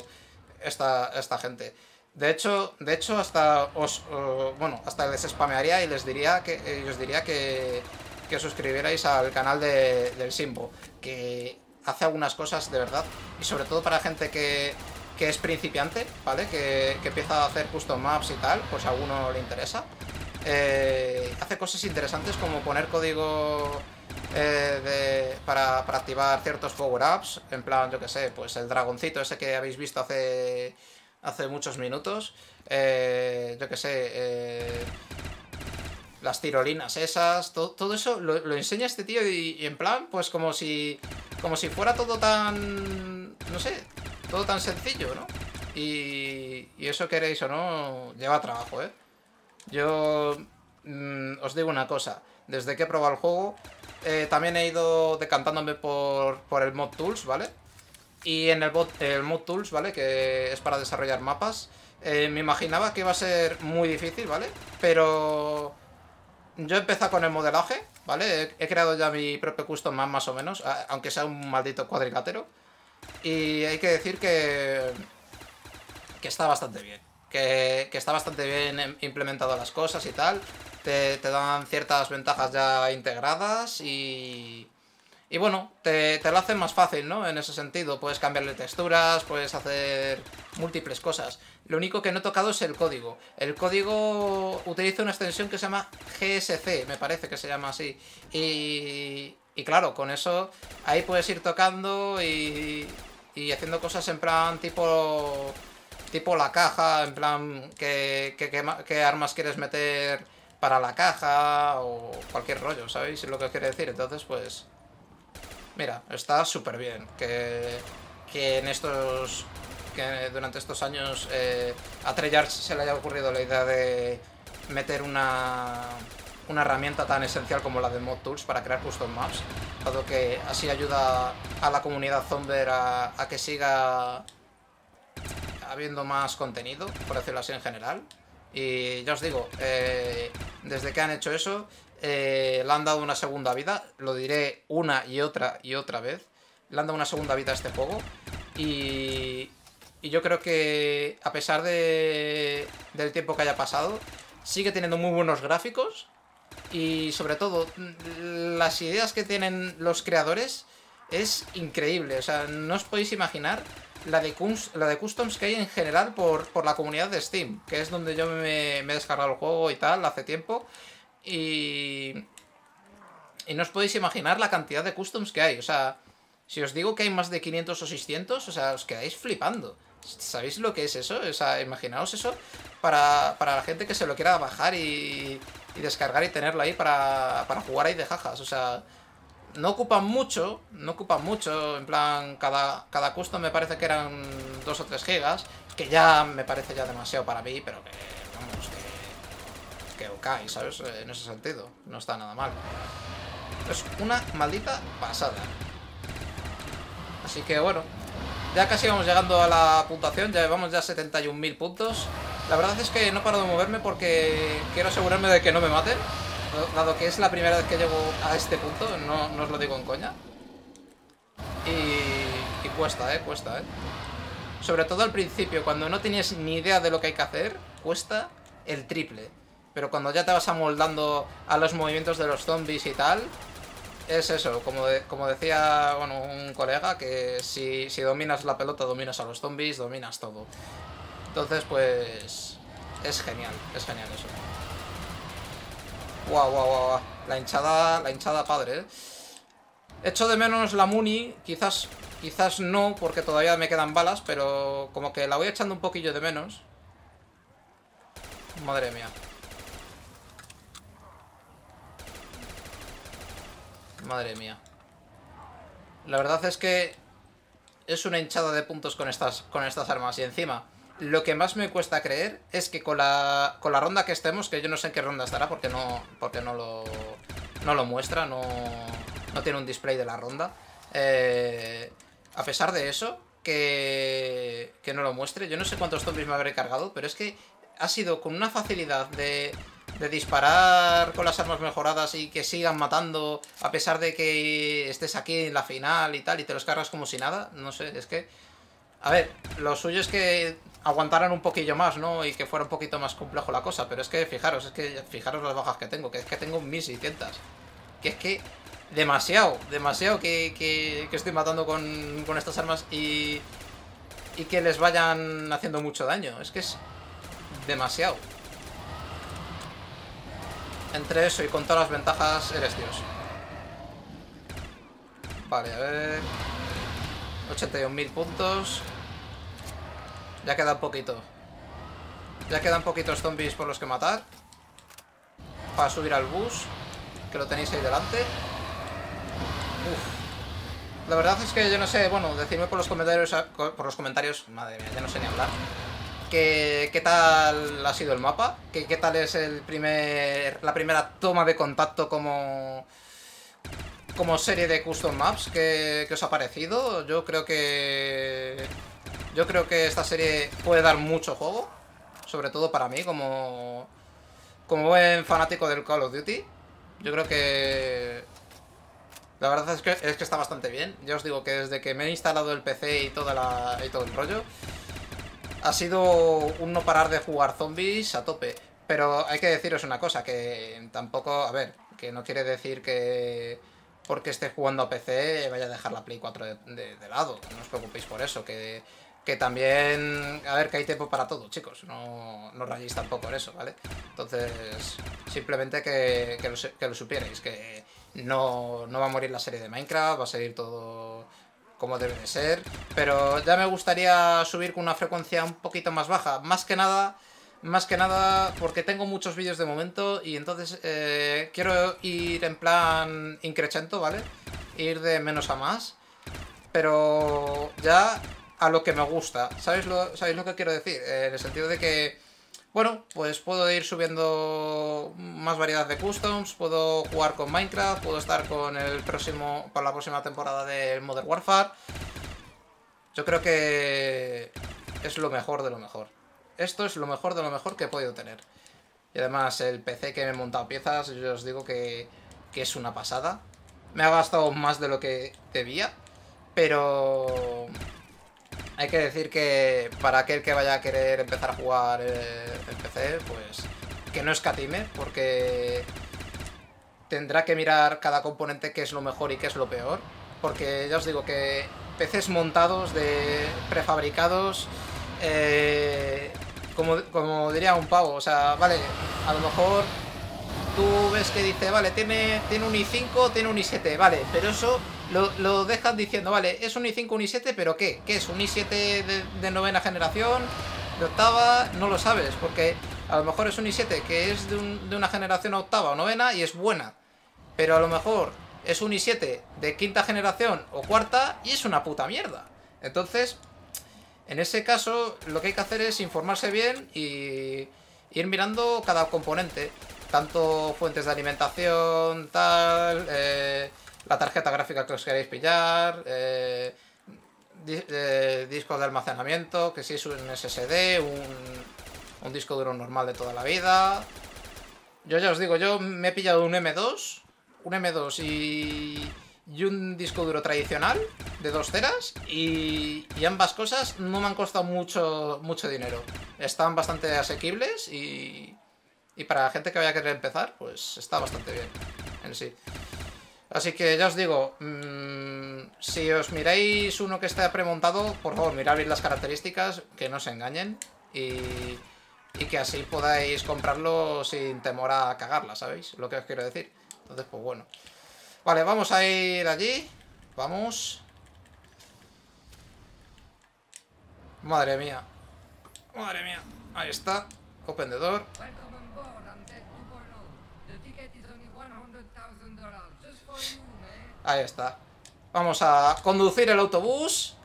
esta, esta gente. De hecho, de hecho hasta os... Uh, bueno, hasta les spamearía y les diría que... Eh, os diría que, que suscribierais al canal de, del Simbo. Que hace algunas cosas de verdad. Y sobre todo para gente que, que es principiante, ¿vale? Que, que, empieza a hacer custom maps y tal, pues a alguno le interesa. Eh, hace cosas interesantes como poner código eh, para, para, activar ciertos power-ups, en plan, yo que sé, pues el dragoncito ese que habéis visto hace, hace muchos minutos, eh, yo que sé, eh, las tirolinas esas, todo, todo eso lo, enseña este tío y, en plan, pues como si, como si fuera todo tan, no sé, todo tan sencillo, ¿no? Y, y eso queréis o no, lleva trabajo, ¿eh? Yo mmm, os digo una cosa, desde que he probado el juego, eh, también he ido decantándome por, por, el Mod Tools, ¿vale? Y en el, bot, el Mod Tools, ¿vale? Que es para desarrollar mapas. Eh, me imaginaba que iba a ser muy difícil, ¿vale? Pero yo he empezado con el modelaje, ¿vale? He, creado ya mi propio custom map más o menos, aunque sea un maldito cuadrilátero. Y hay que decir que, que está bastante bien. Que, que está bastante bien implementado las cosas y tal te, dan ciertas ventajas ya integradas y... Y bueno, te, te, lo hacen más fácil, ¿no? En ese sentido, puedes cambiarle texturas, puedes hacer múltiples cosas. Lo único que no he tocado es el código. El código utiliza una extensión que se llama GSC, me parece que se llama así. Y, y claro, con eso ahí puedes ir tocando y, y haciendo cosas en plan tipo tipo la caja, en plan qué, qué, qué armas quieres meter para la caja o cualquier rollo, ¿sabéis lo que quiere decir? Entonces, pues... Mira, está súper bien que, que en estos... que durante estos años eh, a Treyarch se le haya ocurrido la idea de meter una, una herramienta tan esencial como la de Mod Tools para crear custom maps, dado que así ayuda a la comunidad Zomber a, a que siga habiendo más contenido, por decirlo así en general. Y ya os digo, eh, desde que han hecho eso, eh, le han dado una segunda vida. Lo diré una y otra y otra vez. Le han dado una segunda vida a este juego. Y, y yo creo que a pesar de, del tiempo que haya pasado, sigue teniendo muy buenos gráficos. Y sobre todo, las ideas que tienen los creadores es increíble. O sea, no os podéis imaginar la de, la de customs que hay en general por, por, la comunidad de Steam, que es donde yo me, me, he descargado el juego y tal hace tiempo. Y... Y no os podéis imaginar la cantidad de customs que hay. O sea, si os digo que hay más de 500 o 600, o sea, os quedáis flipando. ¿Sabéis lo que es eso? O sea, imaginaos eso para, para la gente que se lo quiera bajar y, y descargar y tenerlo ahí para, para jugar ahí de jajas. O sea, no ocupan mucho, no ocupan mucho, en plan, cada, cada custom me parece que eran 2 o 3 gigas, que ya me parece ya demasiado para mí, pero que, vamos, que, que ok, ¿sabes? En ese sentido, no está nada mal. Es una maldita pasada. Así que bueno, ya casi vamos llegando a la puntuación, ya llevamos ya 71.000 puntos. La verdad es que no paro de moverme porque quiero asegurarme de que no me maten dado que es la primera vez que llego a este punto, no, no os lo digo en coña. Y, y, cuesta, eh, cuesta, eh. Sobre todo al principio, cuando no tienes ni idea de lo que hay que hacer, cuesta el triple. Pero cuando ya te vas amoldando a los movimientos de los zombies y tal, es eso, como, como decía un colega, que si, si dominas la pelota, dominas a los zombies, dominas todo. Entonces, pues... Es genial, es genial eso. Guau, guau, guau, La hinchada, la hinchada padre, ¿eh? Echo de menos la Muni, quizás, quizás no, porque todavía me quedan balas, pero como que la voy echando un poquillo de menos. Madre mía. Madre mía. La verdad es que es una hinchada de puntos con estas, con estas armas. Y encima, lo que más me cuesta creer es que con la, con la ronda que estemos, que yo no sé en qué ronda estará porque no, porque no, lo, no lo muestra, no, no tiene un display de la ronda. Eh, a pesar de eso, que, que no lo muestre, yo no sé cuántos zombies me habré cargado, pero es que ha sido con una facilidad de de disparar con las armas mejoradas y que sigan matando a pesar de que estés aquí en la final y tal y te los cargas como si nada, no sé, es que... A ver, lo suyo es que aguantaran un poquillo más, ¿no? Y que fuera un poquito más complejo la cosa, pero es que fijaros, es que fijaros las bajas que tengo, que es que tengo 1600. Que es que demasiado, demasiado que, que, estoy matando con, con estas armas y, y que les vayan haciendo mucho daño. Es que es demasiado. Entre eso y con todas las ventajas, eres Dios. Vale, a ver... 81.000 puntos. Ya queda poquito. Ya quedan poquitos zombies por los que matar. Para subir al bus. Que lo tenéis ahí delante. Uf. La verdad es que yo no sé, bueno, decidme por los comentarios, por los comentarios, madre mía, ya no sé ni hablar. ¿Qué, tal ha sido el mapa? ¿Qué, ¿Qué, tal es el primer, la primera toma de contacto como, como serie de custom maps que, os ha parecido? Yo creo que yo creo que esta serie puede dar mucho juego, sobre todo para mí como como buen fanático del Call of Duty. Yo creo que la verdad es que, es que está bastante bien. Ya os digo que desde que me he instalado el PC y, toda la, y todo el rollo, ha sido un no parar de jugar zombies a tope. Pero hay que deciros una cosa, que tampoco, a ver, que no quiere decir que porque esté jugando a PC vaya a dejar la Play 4 de, lado. No os preocupéis por eso, que, que, también, a ver, que hay tiempo para todo, chicos. No, no rayéis tampoco en eso, ¿vale? Entonces, simplemente que, que, lo, que supierais, que no, no va a morir la serie de Minecraft, va a seguir todo como debe de ser. Pero ya me gustaría subir con una frecuencia un poquito más baja. Más que nada, más que nada porque tengo muchos vídeos de momento y entonces eh, quiero ir en plan increchento, ¿vale? Ir de menos a más. Pero ya a lo que me gusta. ¿Sabéis lo, ¿sabéis lo que quiero decir? en el sentido de que bueno, pues puedo ir subiendo más variedad de customs, puedo jugar con Minecraft, puedo estar con el próximo, con la próxima temporada de Modern Warfare. Yo creo que es lo mejor de lo mejor. Esto es lo mejor de lo mejor que he podido tener. Y además el PC que me he montado piezas, yo os digo que, que es una pasada. Me ha gastado más de lo que debía, pero hay que decir que para aquel que vaya a querer empezar a jugar eh, en PC, pues que no escatime, porque tendrá que mirar cada componente qué es lo mejor y qué es lo peor. Porque ya os digo que PCs montados de prefabricados, eh, como, como diría un pavo, o sea, vale, a lo mejor tú ves que dice, vale, tiene, tiene un i5, tiene un i7, vale, pero eso lo, lo dejan diciendo, vale, es un i5, un i7, pero ¿qué? ¿Qué es? ¿Un i7 de, novena generación? ¿De octava? No lo sabes, porque a lo mejor es un i7 que es de, de una generación octava o novena y es buena. Pero a lo mejor es un i7 de quinta generación o cuarta y es una puta mierda. Entonces, en ese caso, lo que hay que hacer es informarse bien y ir mirando cada componente. Tanto fuentes de alimentación, tal... Eh, la tarjeta gráfica que os queréis pillar, eh, eh, discos de almacenamiento, que si es un SSD, un, disco duro normal de toda la vida. Yo ya os digo, yo me he pillado un M2, un M2 y, y un disco duro tradicional de 2 teras y, y, ambas cosas no me han costado mucho, mucho dinero. Están bastante asequibles y, y para la gente que vaya a querer empezar, pues está bastante bien en sí. Así que ya os digo, mmm, si os miráis uno que esté premontado, por favor, mirad bien las características, que no se engañen y, y que así podáis comprarlo sin temor a cagarla, ¿sabéis? Lo que os quiero decir. Entonces, pues bueno. Vale, vamos a ir allí. Vamos. Madre mía. Madre mía. Ahí está. Open the door. Ahí está. Vamos a conducir el autobús.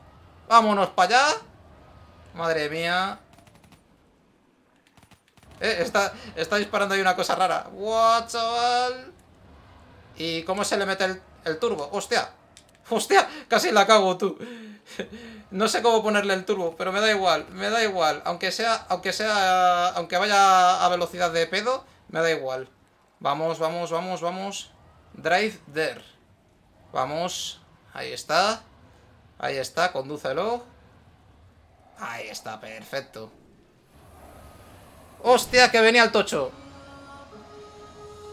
Vámonos para allá. Madre mía. Eh, está, está disparando ahí una cosa rara. ¡Guau, chaval! ¿Y cómo se le mete el, turbo? ¡Hostia! ¡Hostia! Casi la cago, tú. No sé cómo ponerle el turbo, pero me da igual, me da igual. Aunque sea, aunque sea, aunque vaya a velocidad de pedo, me da igual. Vamos, vamos, vamos, vamos. Drive there. Vamos. Ahí está. Ahí está, condúcelo. Ahí está, perfecto. ¡Hostia, que venía el tocho!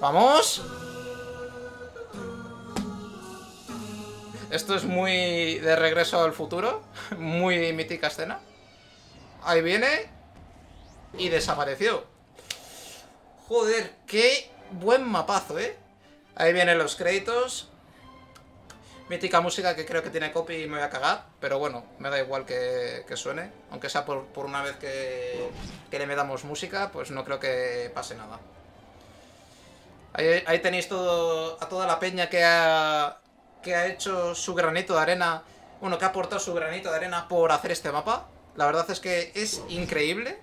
¡Vamos! Esto es muy de regreso al futuro. Muy mítica escena. Ahí viene. Y desapareció. Joder, qué buen mapazo, ¿eh? Ahí vienen los créditos. Mítica música que creo que tiene copy y me voy a cagar. Pero bueno, me da igual que, suene. Aunque sea por, una vez que, que, le damos música, pues no creo que pase nada. Ahí, ahí tenéis todo, a toda la peña que ha, que ha hecho su granito de arena, bueno, que ha aportado su granito de arena por hacer este mapa. La verdad es que es increíble.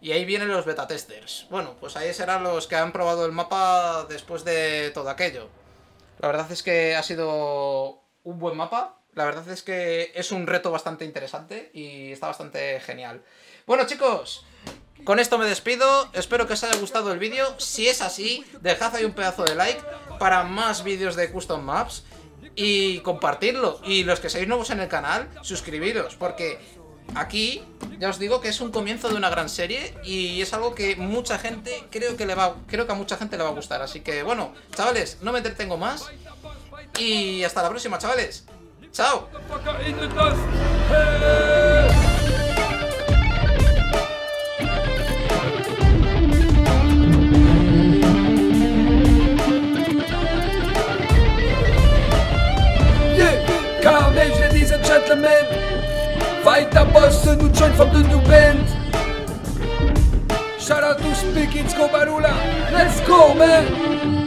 Y ahí vienen los beta testers. Bueno, pues ahí serán los que han probado el mapa después de todo aquello. La verdad es que ha sido un buen mapa. La verdad es que es un reto bastante interesante y está bastante genial. Bueno chicos, con esto me despido, espero que os haya gustado el vídeo, si es así, dejad ahí un pedazo de like para más vídeos de Custom Maps y compartirlo. Y los que seáis nuevos en el canal, suscribiros, porque aquí ya os digo que es un comienzo de una gran serie y es algo que mucha gente, creo que le va, creo que a mucha gente le va a gustar. Así que bueno, chavales, no me entretengo más y hasta la próxima, chavales. ¡Chao! Gentlemen Weiter Boston und schon from the new band. Shout out to Speak It's Go Barula. Let's go man